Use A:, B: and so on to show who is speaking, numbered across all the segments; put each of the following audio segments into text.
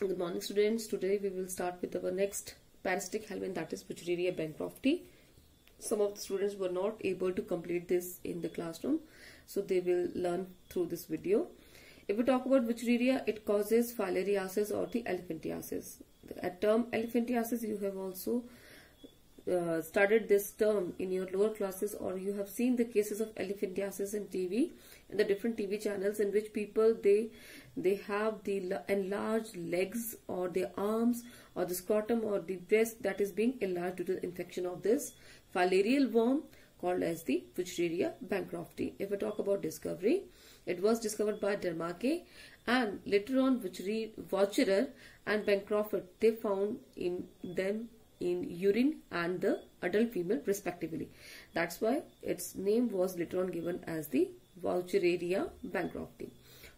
A: Good morning, students. Today we will start with our next parasitic helminth that is Wuchereria bancrofti. Some of the students were not able to complete this in the classroom, so they will learn through this video. If we talk about Wuchereria, it causes filariasis or the elephantiasis. The term elephantiasis you have also uh, studied this term in your lower classes or you have seen the cases of elephantiasis in TV in the different TV channels in which people they they have the enlarged legs or the arms or the scrotum or the breast that is being enlarged due to the infection of this filarial worm called as the Wuchereria bancrofti. If we talk about discovery, it was discovered by Dermake and later on Wucherer and Bancroft they found in them in urine and the adult female respectively. That's why its name was later on given as the Wuchereria bancrofti.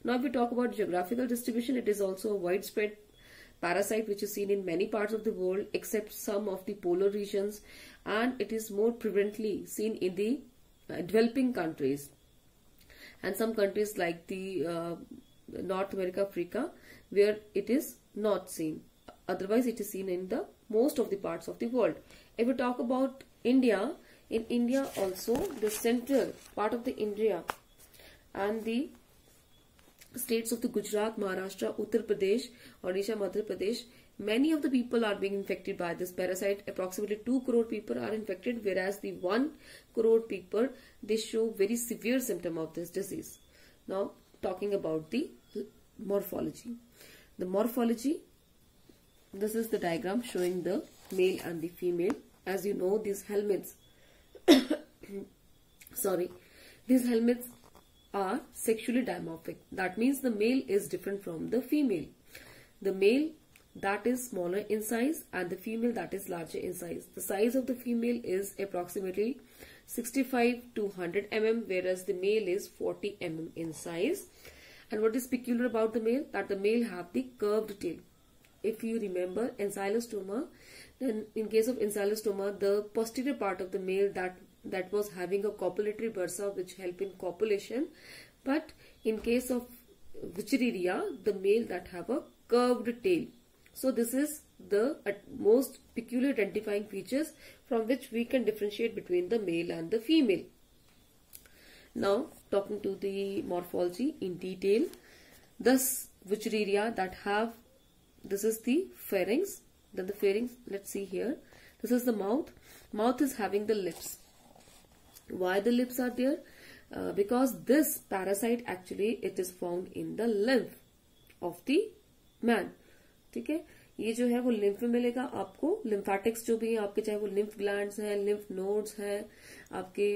A: Now if we talk about geographical distribution, it is also a widespread parasite which is seen in many parts of the world except some of the polar regions and it is more prevalently seen in the uh, developing countries and some countries like the uh, North America, Africa where it is not seen. Otherwise it is seen in the most of the parts of the world. If we talk about India, in India also the central part of the India and the states of the Gujarat, Maharashtra, Uttar Pradesh, Odisha, Madhya Pradesh, many of the people are being infected by this parasite. Approximately 2 crore people are infected, whereas the 1 crore people, they show very severe symptom of this disease. Now, talking about the morphology. The morphology, this is the diagram showing the male and the female. As you know, these helmets, sorry, these helminths are sexually dimorphic. That means the male is different from the female. The male that is smaller in size and the female that is larger in size. The size of the female is approximately 65 to 100 mm whereas the male is 40 mm in size. And what is peculiar about the male? That the male have the curved tail. If you remember ancylostoma, then in case of ancylostoma, the posterior part of the male that that was having a copulatory bursa which help in copulation. But in case of Wuchereria the male that have a curved tail. So this is the most peculiar identifying features from which we can differentiate between the male and the female. Now talking to the morphology in detail thus Wuchereria that have this is the pharynx then the pharynx let's see here this is the mouth mouth is having the lips why the lips are there? Uh, because this parasite actually it is found in the lymph of the man. ठीक है ये जो है वो lymph में मिलेगा आपको lymphatics जो भी है आपके चाहे वो लिम्फ ग्लैंड्स हैं लिम्फ नोड्स हैं आपके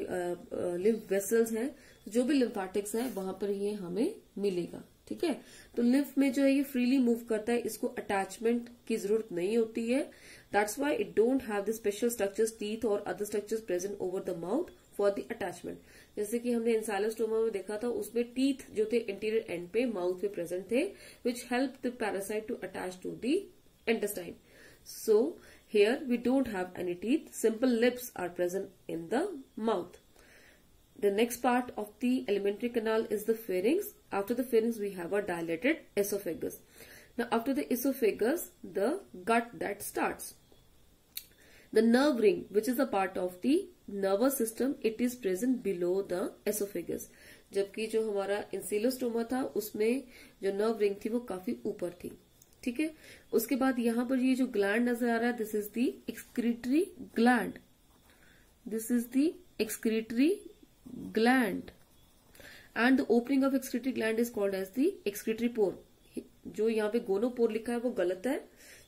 A: लिम्फ वेसल्स हैं जो भी लिम्फेटिक्स है वहाँ पर ये हमें मिलेगा ठीक है? तो लिम्फ में जो है ये फ्रीली मूव करता है, इसको अटैचमेंट की ज़रूरत नहीं होती है। That's why it don't have the special structures teeth और other structures present over the mouth for the attachment जैसे कि हमने इंसालोस्टोमा में देखा था, उसमें टीथ जो थे इंटीरियर एंड पे माउथ पे प्रेजेंट थे which help the parasite to attach to the intestine so here we don't have any teeth simple lips are present in the mouth The next part of the alimentary canal is the pharynx. After the pharynx, we have a dilated esophagus. Now, after the esophagus, the gut that starts. The nerve ring, which is a part of the nervous system, it is present below the esophagus. जबकि जो हमारा Ancylostoma था उसमें जो nerve ring थी वो काफ़ी ऊपर थी ठीक है उसके बाद यहाँ पर ये जो ग्लैंड नज़र आ रहा है this is the excretory gland this is the excretory gland and the opening of excretory gland is called as the excretory pore जो यहाँ पे गोनोपोर लिखा है वो गलत है।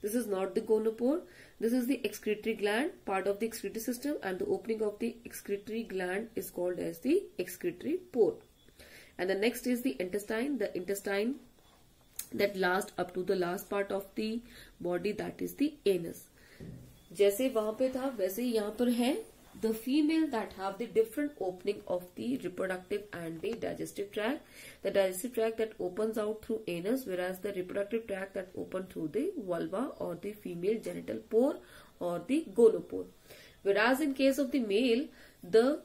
A: This is not the gonopore this is the excretory gland part of the excretory system and the opening of the excretory gland is called as the excretory pore and the next is the intestine the intestine that last up to the last part of the body that is the anus जैसे वहाँ पे था, वैसे ही यहाँ पर है। The female that have the different opening of the reproductive and the digestive tract. The digestive tract that opens out through anus whereas the reproductive tract that open through the vulva or the female genital pore or the gonopore. Whereas in case of the male, the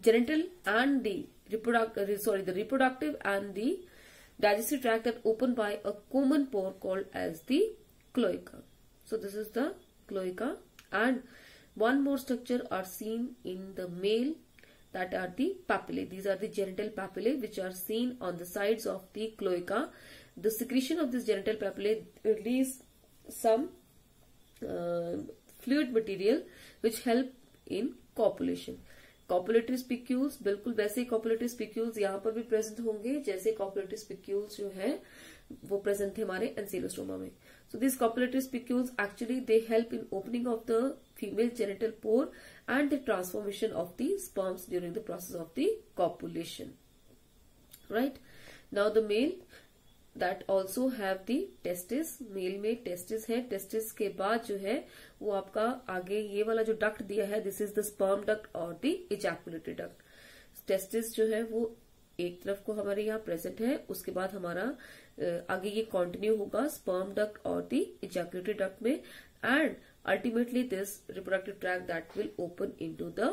A: genital and the reproductive, uh, sorry, the reproductive and the digestive tract that open by a common pore called as the cloaca. So this is the cloaca and one more structure are seen in the male that are the papillae. These are the genital papillae which are seen on the sides of the cloaca. The secretion of this genital papillae release some uh, fluid material which help in copulation. Copulatory spicules बिल्कुल वैसे ही copulatory spicules यहाँ पर भी present होंगे जैसे copulatory spicules जो है वो प्रेजेंट थे हमारे एनसेलोस्टोमा में so this copulatory spicules actually they help in opening of the female genital pore and the transformation of the sperms during the process of the copulation. Right? Now the male that also have the testis male में testis है testis के बाद जो है वो आपका आगे ये वाला जो duct दिया है this is the sperm duct और the ejaculatory duct testis जो है वो एक तरफ़ को हमारे यहाँ प्रेजेंट है उसके बाद हमारा आगे ये कंटिन्यू होगा स्पर्म डक्ट और दी इजैक्यूटरी डक्ट में। And ultimately this reproductive tract that will open into the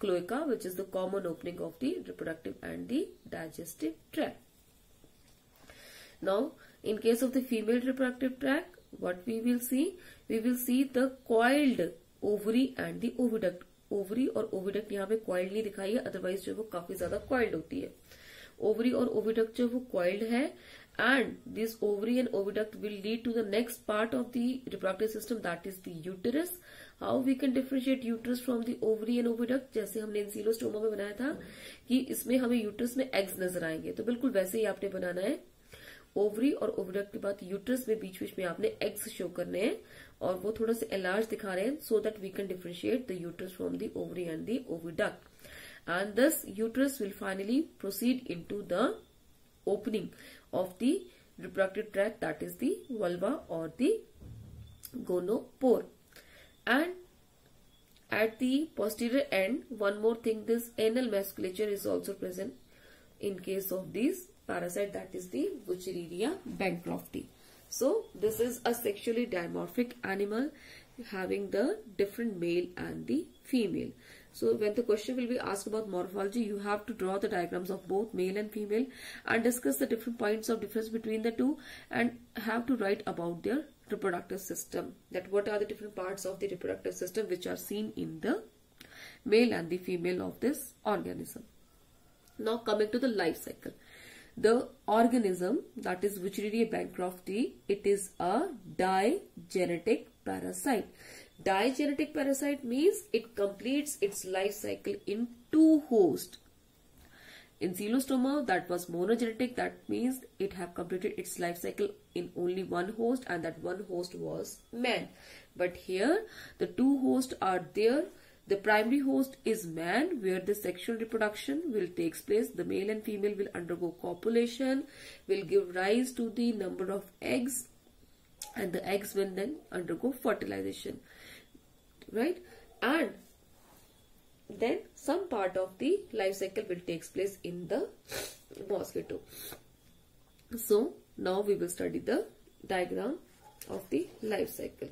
A: cloaca which is the common opening of the reproductive and the digestive tract now in case of the female reproductive tract what we will see we will see the coiled ovary and the oviduct ovary और oviduct यहाँ पे coiled नहीं दिखाई है otherwise जो वो काफ़ी ज़्यादा क्वाइल्ड होती है। ओवरी और ओविडक्ट जो वो क्वाइल्ड है। And this ovary and oviduct will lead to the next part of the reproductive system that is the uterus how we can differentiate uterus from the ovary and oviduct जैसे हमने इंसिलोस्टोमा में बनाया था कि इसमें हमें यूटरस में एग्स नज़र आएँगे तो बिल्कुल वैसे ही आपने बनाना है ओवरी और ओविडक्ट के बाद यूटरस में बीच बीच में आपने एग्स शो करने हैं और वो थोड़ा सा एलार्ज दिखा रहे हैं so that we can differentiate the uterus from the ovary and the oviduct and thus uterus will finally proceed into the opening of the reproductive tract that is the vulva or the gonopore and at the posterior end one more thing this anal musculature is also present in case of this parasite that is the Wuchereria bancrofti. So this is a sexually dimorphic animal having the different male and the female. So when the question will be asked about morphology, you have to draw the diagrams of both male and female and discuss the different points of difference between the two and have to write about their reproductive system. That what are the different parts of the reproductive system which are seen in the male and the female of this organism. Now coming to the life cycle. The organism that is Wuchereria bancrofti, it is a digenetic parasite. Digenetic parasite means it completes its life cycle in two hosts. In Xylostoma, that was monogenetic. That means it have completed its life cycle in only one host and that one host was man. But here, the two hosts are there. The primary host is man where the sexual reproduction will takes place. The male and female will undergo copulation, will give rise to the number of eggs and the eggs will then undergo fertilization right? And then some part of the life cycle will takes place in the mosquito. So now we will study the diagram of the life cycle.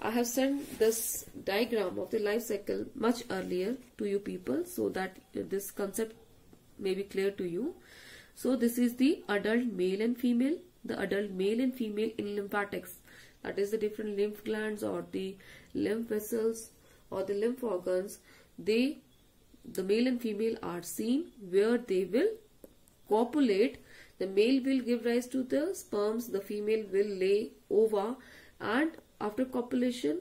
A: I have sent this diagram of the life cycle much earlier to you people so that this concept may be clear to you. So this is the adult male and female, the adult male and female in lymphatics. That is the different lymph glands or the lymph vessels or the lymph organs. They the male and female are seen where they will copulate. The male will give rise to the sperms the female will lay ova and after copulation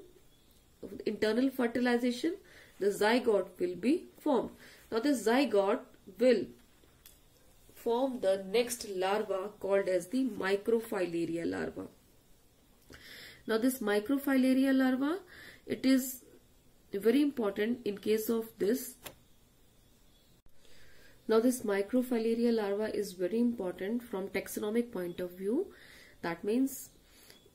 A: internal fertilization the zygote will be formed. Now the zygote will form the next larva called as the microfilaria larva now this microfilaria larva, it is very important in case of this. Now this microfilaria larva is very important from taxonomic point of view. That means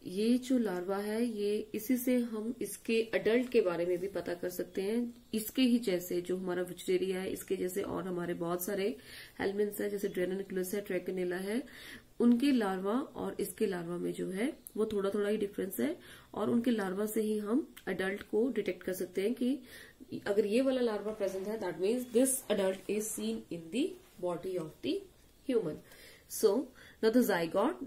A: ये जो larva है, ये इसी से हम इसके adult के बारे में भी पता कर सकते हैं। इसके ही जैसे जो हमारा विचरेरिया है, इसके जैसे और हमारे बहुत सारे हेलमेंट्स है, जैसे ड्रेनोनिकुलस है ट्रेकनेला है। उनके लार्वा और इसके लार्वा में जो है, वो थोड़ा थोड़ा ही डिफरेंस है और उनके लार्वा से ही हम अडल्ट को डिटेक्ट कर सकते हैं कि अगर ये वाला लार्वा प्रेजेंट है that means this adult is seen in the body of the human so, now the zygote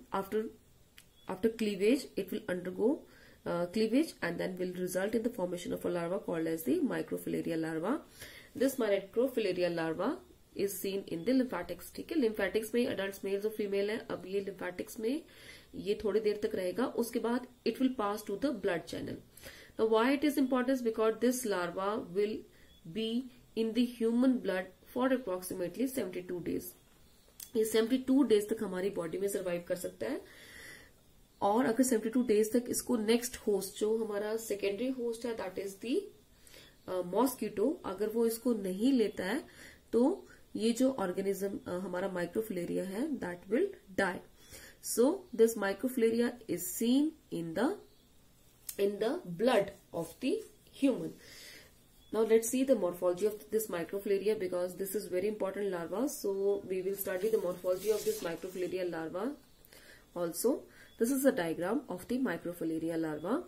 A: after cleavage it will undergo uh, cleavage and then will result in the formation of a larva called as the microfilaria larva this microfilaria larva is seen in the lymphatics ठीक है lymphatics में adults males और female है अब ये lymphatics में ये थोड़ी देर तक रहेगा उसके बाद it will pass to the blood channel now why it is important because this larva will be in the human blood for approximately 72 days ये 72 डेज़ तक हमारी बॉडी में सर्वाइव कर सकता है और अगर 72 डेज़ तक इसको नेक्स्ट होस्ट जो हमारा सेकेंडरी होस्ट है दैट इज़ दी मॉस्किटो अगर वो इसको नहीं लेता है तो ये जो ऑर्गेनिज्म हमारा माइक्रोफिलेरिया है that will die so this microfilaria is seen in the in the blood of the human now let see the morphology of this microfilaria because this is very important larva so we will study the morphology of this microfilaria larva also This is a diagram of the microfilaria larva.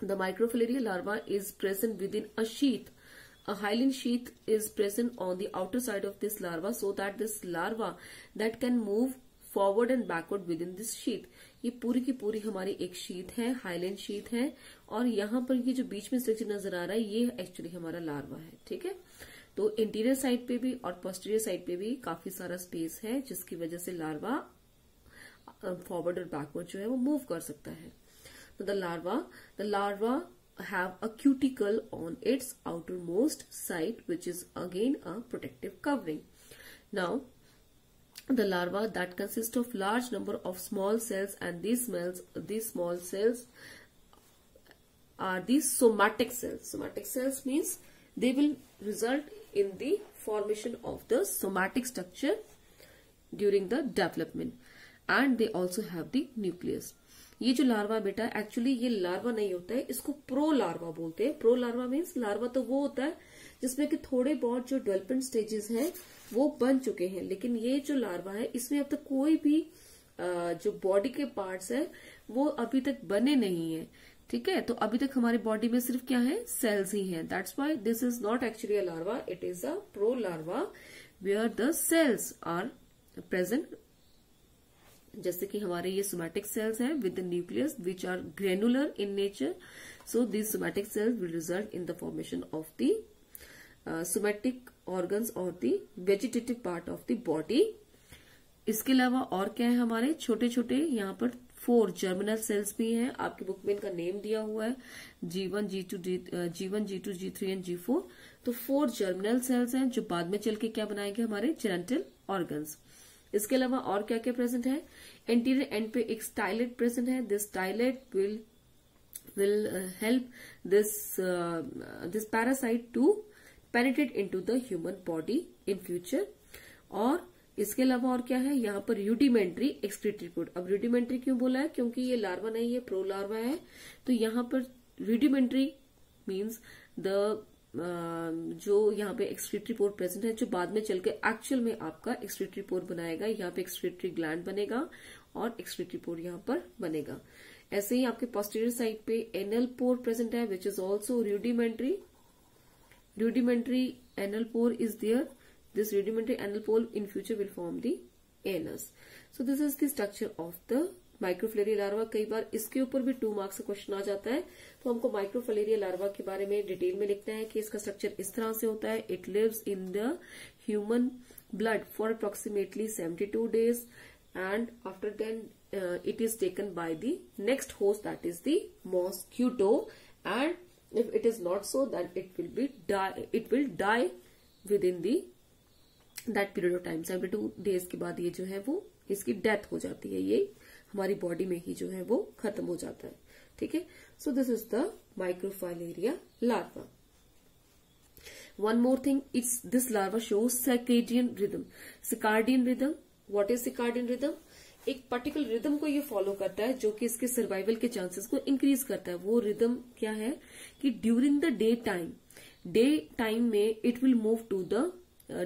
A: The microfilaria larva is present within a sheath. A hyaline sheath is present on the outer side of this larva so that this larva that can move forward and backward within this sheath. ये पूरी की पूरी हमारी एक शीत है highland शीत है और यहाँ पर ये जो बीच में स्ट्रक्चर नज़र आ रहा है ये एक्चुअली हमारा लार्वा है ठीक है तो इंटीरियर साइड पे भी और पोस्टीरियर साइड पे भी काफ़ी सारा स्पेस है जिसकी वजह से लार्वा फॉरवर्ड और बैकवर्ड जो है वो मूव कर सकता है। तो the larva the larva have a cuticle on its outer most site which is again a protective covering now the larva that consist of large number of small cells and the smells the small cells are the somatic cells somatic cells means they will result in the formation of the somatic structure during the development and they also have the nucleus. ये जो larva बेटा actually ये larva नहीं होता है, इसको pro larva बोलते हैं। प्रो लार्वा मीन्स लार्वा तो वो होता है, जिसमें कि थोड़े बहुत जो डेवलपमेंट स्टेजेस हैं, वो बन चुके हैं। लेकिन ये जो लार्वा है, इसमें अब तक कोई भी जो बॉडी के पार्ट्स है, वो अभी तक बने नहीं है। ठीक है? तो अभी तक हमारी बॉडी में सिर्फ़ क्या है? सेल्स ही हैं। That's why this is not actually a larva it is a pro larva where the cells are present जैसे कि हमारे ये सोमैटिक सेल्स हैं with the nucleus which are granular in nature so this somatic cells will result in the formation of the somatic organs और the vegetative part of the body इसके अलावा और क्या है हमारे? छोटे छोटे यहाँ पर फोर जर्मिनल सेल्स भी हैं। आपकी बुक में इनका नेम दिया हुआ है। G one G two G one G two G three and G four तो फोर जर्मिनल सेल्स हैं जो बाद में चल के क्या बनाएँगे हमारे? जेनेटल ऑर्गन्स इसके अलावा और क्या क्या प्रेजेंट है? एंटीरियर एंड पे एक स्टाइलेट प्रेजेंट है। This stylet will will help this this parasite to penetrate into the human body in future और इसके अलावा और क्या है? यहाँ पर यूडिमेंट्री एक्सक्रीटरी फ़ूड अब रूडिमेंट्री क्यों बोला है? क्योंकि ये लार्वा नहीं है प्रो लार्वा है। तो यहाँ पर रूडिमेंट्री मीन्स द जो यहाँ पे एक्सक्रीटरी पोर प्रेजेंट है, जो बाद में चल के एक्चुअल में आपका एक्सक्रीटरी पोर बनाएगा, यहाँ पे एक्सक्रीटरी ग्लैंड बनेगा और एक्सक्रीटरी पोर यहाँ पर बनेगा। ऐसे ही आपके पोस्टीरियर साइड पे एनल पोर प्रेजेंट है which is also rudimentary rudimentary anal pore is there this rudimentary anal pole in future will form the anus. So, this is the structure of the microfilaria larva, कई बार इसके ऊपर भी two marks question आ जाता है। तो हमको माइक्रोफिलेरिया लार्वा के बारे में डिटेल में लिखना है कि इसका स्ट्रक्चर इस तरह से होता है। It lives in the human blood for approximately 72 days and after then it is taken by the next host that is the mosquito and if it is not so that it will be it will die within the that period of time seventy two days के बाद ये जो है वो, इसकी death हो जाती है ये। हमारी बॉडी में ही जो है वो खत्म हो जाता है। ठीक है? So this is the microfilaria larva one more thing it's this larva show circadian rhythm circadian rhythm what is circadian rhythm एक पर्टिकुलर रिदम को ये फॉलो करता है, जो कि इसके सर्वाइवल के चांसेस को इंक्रीज करता है। वो रिदम क्या है? कि during the day time day time में it will move to the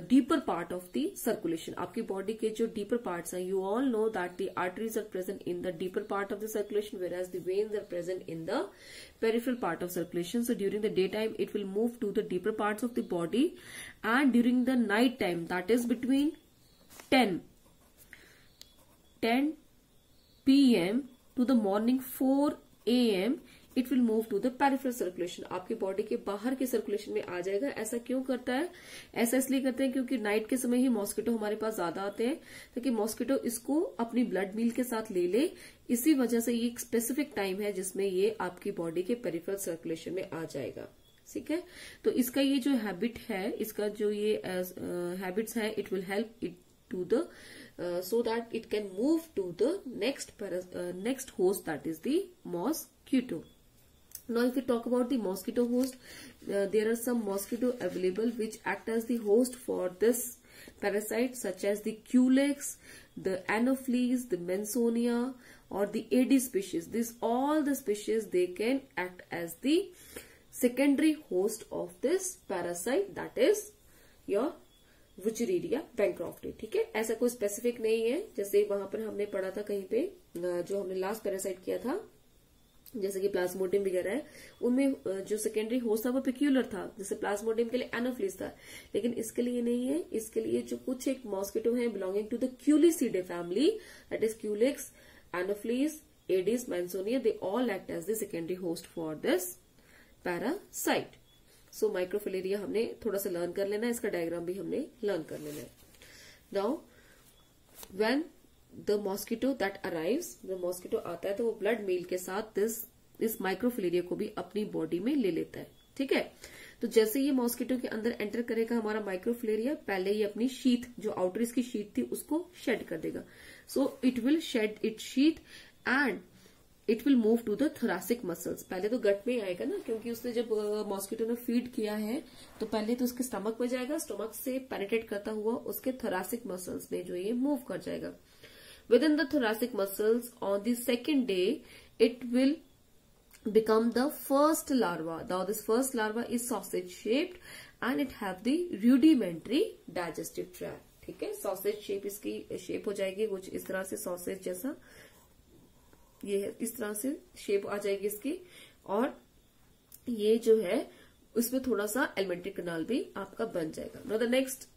A: deeper part of the circulation आपकी बॉडी के जो डीपर पार्ट्स हैं you all know that the arteries are present in the deeper part of the circulation whereas the veins are present in the peripheral part of circulation so during the daytime it will move to the deeper parts of the body and during the night time that is between 10 10 pm to the morning 4 am it will move to the peripheral circulation आपके body के बाहर के circulation में आ जाएगा। ऐसा क्यों करता है? ऐसा इसलिए करते हैं क्योंकि नाइट के समय ही मॉस्किटो हमारे पास ज़्यादा आते हैं ताकि मॉस्किटो इसको अपनी ब्लड मील के साथ ले ले। इसी वजह से ये एक स्पेसिफिक टाइम है जिसमें ये आपकी बॉडी के पेरिफेरल सर्कुलेशन में आ जाएगा। ठीक है? तो इसका ये जो हैबिट है इसका जो ये हैबिट्स है it will help it to the so that it can move to the next uh, next host that is the mosquito now if we talk about the mosquito host uh, there are some mosquito available which act as the host for this parasite such as the culex the anopheles the mensonia or the aedes species these all the species they can act as the secondary host of this parasite that is your Wuchereria bancrofti ठीक है ऐसा कोई specific नहीं है जैसे वहाँ पर हमने पढ़ा था कहीं पे जो हमने लास्ट पैरासाइट किया था जैसे कि प्लाज्मोडियम वगैरह है, उनमें जो सेकेंडरी होस्ट था, वो पिक्यूलर था, जैसे प्लाज्मोडियम के लिए एनोफ्लिस था। लेकिन इसके लिए नहीं है, इसके लिए जो कुछ एक मॉस्किटो है belonging to the Culicidae family that is Culex Anopheles Aedes Mansonia they all act as the secondary host for this parasite so microfilaria हमने थोड़ा सा लर्न कर लेना है, इसका डायग्राम भी हमने लर्न कर लेना है। Now when the mosquito that arrives the mosquito आता है तो वो ब्लड मेल के साथ दिस इस माइक्रोफिलेरिया को भी अपनी बॉडी में ले लेता है, ठीक है? तो जैसे ये मॉस्किटो के अंदर एंटर करेगा हमारा माइक्रोफिलेरिया पहले ही अपनी शीत जो आउटर इसकी शीत थी, उसको शेड कर देगा। So it will shed it sheath and it will move to the thoracic muscles पहले तो गट में ही आएगा ना, क्योंकि उसने जब मॉस्किटो ने फ़ीड किया है तो पहले तो उसके स्टमक में जाएगा स्टमक से पेनिटेट करता हुआ उसके थोरासिक मसल्स में जो ये मूव कर जाएगा। In the thoracic muscles on the second day it will become the first larva. Now, this first larva is sausage shaped and it have the rudimentary digestive tract. ठीक है sausage shape इसकी shape हो जाएगी, कुछ इस तरह से sausage जैसा ये इस तरह से शेप आ जाएगी इसकी और ये जो है उसमें थोड़ा सा एलिमेंट्री कनाल भी आपका बन जाएगा no the next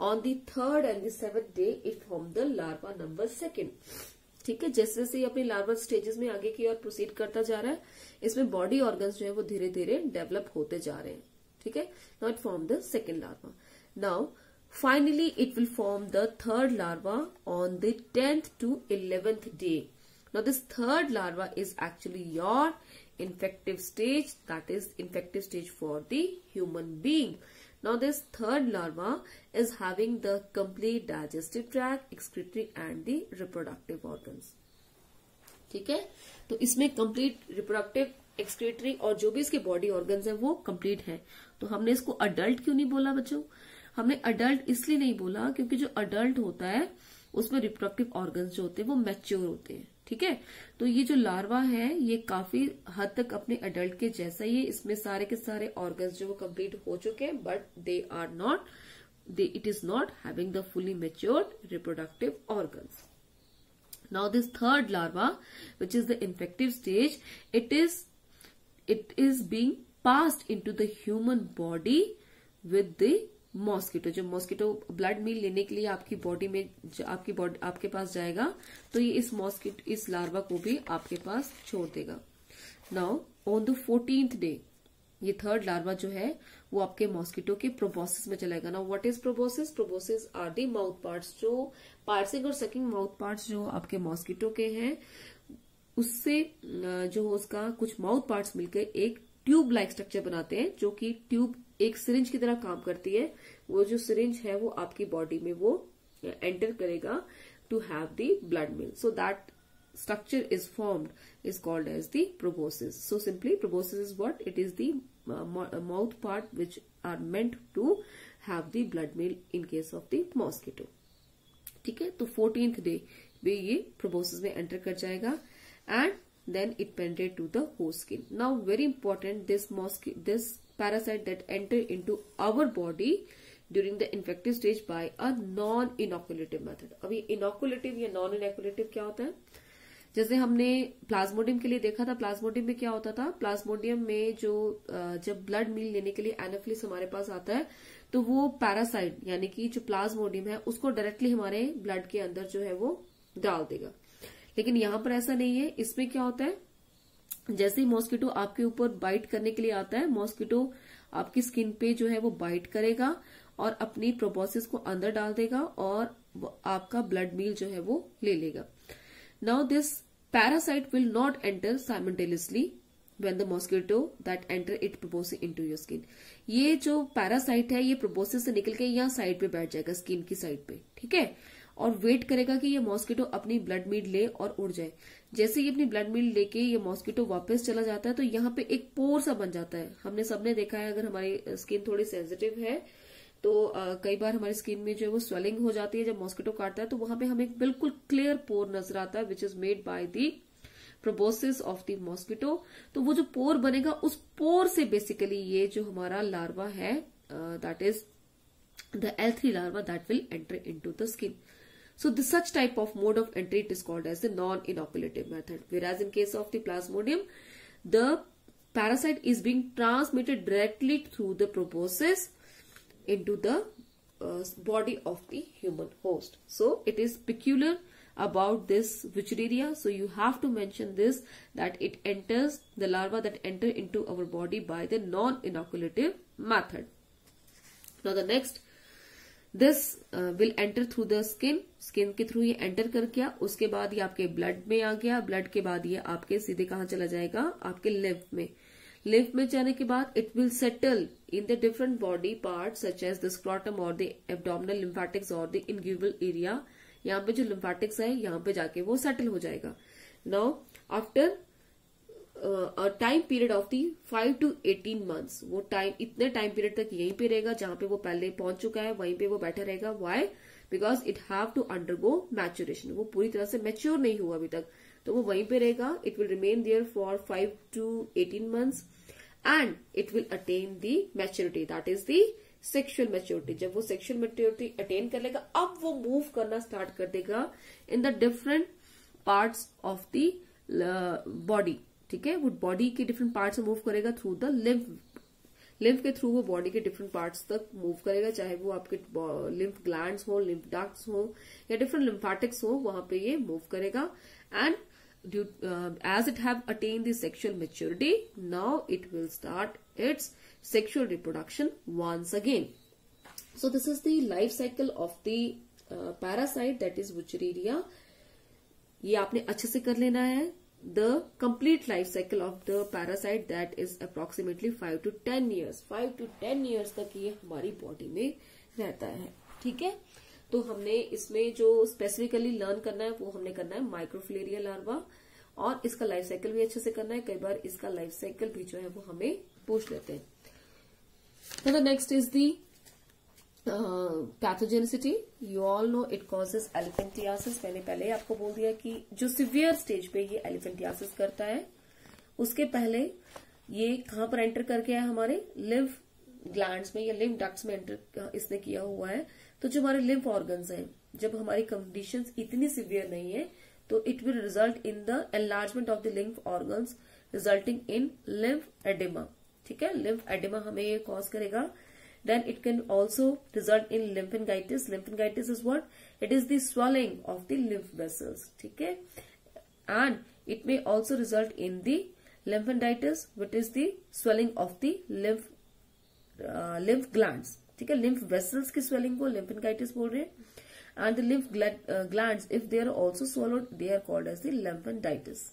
A: on the third and the seven day it form the larva number second ठीक है, जैसे जैसे अपने लार्वा स्टेजेस में आगे की ओर प्रोसीड करता जा रहा है, इसमें बॉडी ऑर्गन्स जो है वो धीरे धीरे डेवलप होते जा रहे हैं। ठीक है? Not form the second larva now finally it will form the third larva on the tenth to eleventh day Now this third larva is actually your infective stage, that is infective stage for the human being. Now this third larva is having the complete digestive tract, excretory and the reproductive organs. ठीक है? तो इसमें complete reproductive excretory और जो भी इसके body organs हैं वो कंप्लीट है। तो हमने इसको अडल्ट क्यों नहीं बोला बच्चों? हमने अडल्ट इसलिए नहीं बोला क्योंकि जो अडल्ट होता है उसमें रिप्रोडक्टिव ऑर्गन्स जो होते हैं वो मैच्योर होते हैं। ठीक है? तो ये जो लार्वा है, ये काफ़ी हद तक अपने अडल्ट के जैसा ही है। इसमें सारे के सारे ऑर्गन्स जो वो हो चुके हैं but they are not they it is not having the fully matured reproductive organs now this third larva, which is the infective stage, it is it is being passed into the human body with the mosquito जो mosquito blood meal लेने के लिए आपकी body में आपकी body आपके पास जाएगा तो ये इस मॉस्किट इस लार्वा को भी आपके पास छोड़ देगा। Now on the fourteenth day ये थर्ड लार्वा जो है, वो आपके मॉस्किटो के प्रोबोसिस में चलेगा। ना what is proboscis proboscis are the mouth parts जो पार्सिंग और सकिंग माउथ पार्ट्स जो आपके मॉस्किटो के हैं, उससे जो उसका कुछ माउथ पार्ट्स मिलकर एक ट्यूब लाइक स्ट्रक्चर बनाते हैं, जो कि ट्यूब एक सिरिंज की तरह काम करती है। वो जो सिरिंज है, वो आपकी बॉडी में वो एंटर करेगा to have the blood meal so that structure is formed is called as the proboscis so simply proboscis is what it is the mouth part which are meant to have the blood meal in case of the mosquito ठीक है? तो fourteenth day भी ये proboscis में enter कर जाएगा and then it pended to the host skin now very important this mosquito this parasite that enter into our body during the infective stage by a non inoculative method अभी inoculative या non inoculative क्या होता है? जैसे हमने Plasmodium के लिए देखा था प्लाज्मोडियम में क्या होता था? प्लाज्मोडियम में जो जब ब्लड मील लेने के लिए एनाफ्लिस हमारे पास आता है तो वो पैरासाइट यानी कि जो प्लाज्मोडियम है, उसको डायरेक्टली हमारे ब्लड के अंदर जो है वो डाल देगा। लेकिन यहाँ पर ऐसा नहीं है। इसमें क्या होता है? जैसे ही मॉस्किटो आपके ऊपर बाइट करने के लिए आता है मॉस्किटो आपकी स्किन पे जो है वो बाइट करेगा और अपनी प्रोबोसिस को अंदर डाल देगा और आपका ब्लड मील जो है वो ले लेगा। Now this parasite will not enter simultaneously when the mosquito that enter it proboscis into your skin ये जो पैरासाइट है, ये प्रोबोसिस से निकल के यहाँ साइड पे बैठ जाएगा स्किन की साइड पे, ठीक है? और वेट करेगा कि ये मॉस्किटो अपनी ब्लड मीड ले और उड़ जाए। जैसे ही अपनी ब्लड मीड लेके ये मॉस्किटो वापस चला जाता है तो यहाँ पे एक पोर सा बन जाता है। हमने सबने देखा है अगर हमारी स्किन थोड़ी सेंसिटिव है तो आ, कई बार हमारी स्किन में जो है वो स्वेलिंग हो जाती है। जब मॉस्किटो काटता है तो वहाँ पे हमें एक बिल्कुल क्लियर पोर नज़र आता है which is made by the proboscis of the mosquito तो वो जो पोर बनेगा उस पोर से बेसिकली ये जो हमारा लार्वा है that is the L three larva that will enter into the skin So this such type of mode of entry is called as the non-inoculative method. Whereas in case of the plasmodium, the parasite is being transmitted directly through the proboscis into the uh, body of the human host. So it is peculiar about this Wuchereria. So you have to mention this that it enters the larva that enter into our body by the non-inoculative method. Now the next this will enter through the skin skin के through ये enter कर गया, उसके बाद ये आपके blood में आ गया ब्लड के बाद ये आपके सीधे कहा चला जाएगा? आपके लिम्फ में। लिम्फ में जाने के बाद it will settle in the different body part such as the scrotum और द एबडोमिनल लिम्फेटिक्स और द इनग्यूबल एरिया यहाँ पे जो लिम्फेटिक्स है, यहाँ पे जाके वो सेटल हो जाएगा। Now after time period of the five to eighteen months वो टाइम इतने टाइम पीरियड तक यहीं पे रहेगा जहाँ पे वो पहले पहुँच चुका है, वहीं पे वो बैठा रहेगा। Why because it have to undergo maturation वो पूरी तरह से मैच्योर नहीं हुआ अभी तक। तो वो वहीं पे रहेगा। It will remain there for five to eighteen months and it will attain the maturity that is the sexual maturity जब वो सेक्शुअल मेच्योरिटी अटेन कर लेगा, अब वो मूव करना स्टार्ट कर देगा in the different parts of the body ठीक है? वो बॉडी के डिफरेंट पार्ट से मूव करेगा थ्रू द लिम्फ लिम्फ के थ्रू वो बॉडी के डिफरेंट पार्ट्स तक मूव करेगा, चाहे वो आपके लिम्फ ग्लैंड्स हो लिम्फ डक्ट्स हो, या डिफरेंट लिम्फाटिक्स हो, वहाँ पे ये मूव करेगा। And due as it have attain the sexual maturity now it will start its sexual reproduction once again so this is the life cycle of the parasite that is wuchereria ये आपने अच्छे से कर लेना है। The complete life cycle of the parasite that is approximately 5 to 10 years 5 to 10 years तक ये हमारी बॉडी में रहता है, ठीक है? तो हमने इसमें जो स्पेसिफिकली लर्न करना है, वो हमने करना है माइक्रोफिलेरिया लार्वा और इसका लाइफ साइकिल भी अच्छे से करना है। कई बार इसका लाइफ साइकिल भी जो है वो हमें पूछ लेते हैं। Next is the pathogenicity you all know it causes elephantiasis मैंने पहले आपको बोल दिया कि जो सिवियर स्टेज पे ये एलिफेंटियासिस करता है, उसके पहले ये कहाँ पर एंटर करके आया हमारे लिम्फ ग्लैंड्स में या लिम्फ डक्ट्स में एंटर इसने किया हुआ है। तो जो हमारे लिम्फ ऑर्गन्स हैं, जब हमारी कंडीशन इतनी सिवियर नहीं है तो it will result in the enlargement of the lymph organs resulting in lymph oedema ठीक है? लिम्फ एडिमा हमें ये कॉज करेगा। then it can also result in lymphangitis. Lymphangitis is what? It is the swelling of the lymph vessels. Okay? And it may also result in the lymphangitis, which is the swelling of the lymph uh, lymph glands. ठीक है lymph vessels की swelling को lymphangitis बोल रहे हैं and the lymph uh, glands if they are also swallowed they are called as the lymphangitis.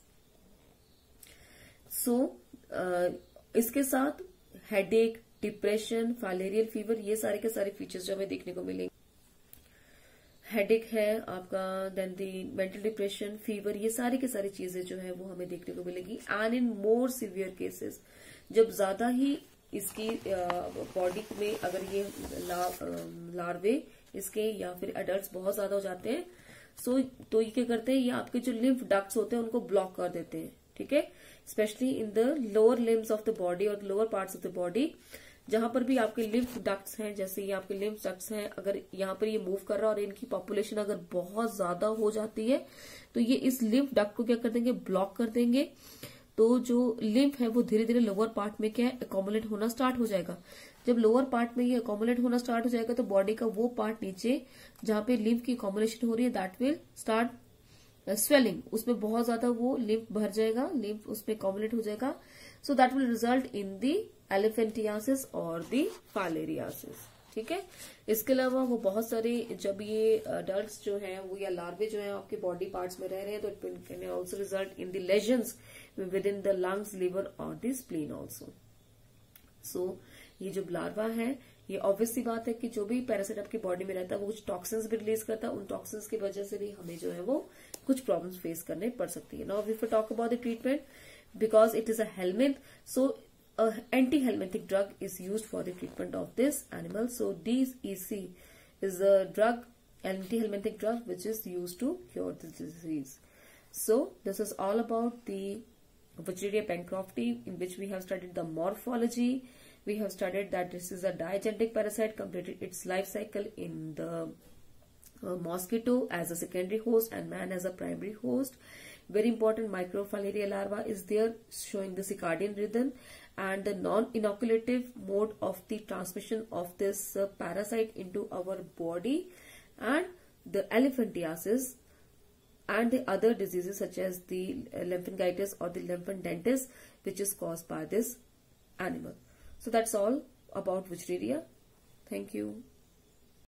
A: So uh, इसके साथ headache depression filarial fever ये सारे के सारे फीचर्स जो हमें देखने को मिलेंगे। हेडिक है आपका then the mental depression fever ये सारी के सारी चीज़ें जो है वो हमें देखने को मिलेगी। And in more severe cases जब ज़्यादा ही इसकी बॉडी में अगर ये ला, लार्वे इसके या फिर एडल्ट बहुत ज़्यादा हो जाते हैं सो तो ये क्या करते हैं ये आपके जो लिम्फ डक्ट्स होते हैं उनको ब्लॉक कर देते हैं ठीक है? Specially in the lower limbs of the body और lower parts of the body जहाँ पर भी आपके लिम्फ डक्ट्स हैं, जैसे ये आपके लिम्फ डक्ट्स हैं, अगर यहाँ पर ये मूव कर रहा है और इनकी पॉपुलेशन अगर बहुत ज़्यादा हो जाती है तो ये इस लिम्फ डक्ट को क्या कर देंगे? ब्लॉक कर देंगे। तो जो लिम्फ है वो धीरे धीरे लोअर पार्ट में क्या है? अकोमोलेट होना स्टार्ट हो जाएगा। जब लोअर पार्ट में ये अकोमोलेट होना स्टार्ट हो जाएगा तो बॉडी का वो पार्ट नीचे जहाँ पे लिम्फ की अकोमोलेशन हो रही है दैट विल स्टार्ट स्वेलिंग उसमें बहुत ज़्यादा वो लिम्फ भर जाएगा लिम्फ उसमें कॉमुलेट हो जाएगा। So that will result in the elephantiasis और दी फालेरियासिस ठीक है? इसके अलावा वो बहुत सारे, जब ये डर्ट्स जो है, वो या लार्वे जो है, आपके बॉडी पार्ट्स में रह रहे हैं तो it can also result in the lesions within the lungs liver और द स्प्लीन ऑल्सो सो ये जो लार्वा है, ये ऑब्वियसली बात है कि जो भी पैरासाइट आपकी बॉडी में रहता है, वो कुछ टॉक्सिन्स भी रिलीज़ करता है। उन टॉक्सिन्स की वजह से भी हमें जो है वो कुछ प्रॉब्लम्स फेस करने पड़ सकती है। Now if talk about the treatment because it is a helminth so anti-helminthic drug is used for the treatment of this animal. So DEC is a drug, anti-helminthic drug which is used to cure this disease. So this is all about the Wuchereria bancrofti in which we have studied the morphology, we have studied that this is a diagenetic parasite completed its life cycle in the uh, mosquito as a secondary host and man as a primary host. Very important microfilarial larva is there showing the circadian rhythm and the non-inoculative mode of the transmission of this uh, parasite into our body and the elephantiasis and the other diseases such as the lymphangitis or the lymphadentis which is caused by this animal. So that's all about Wuchereria. Thank you.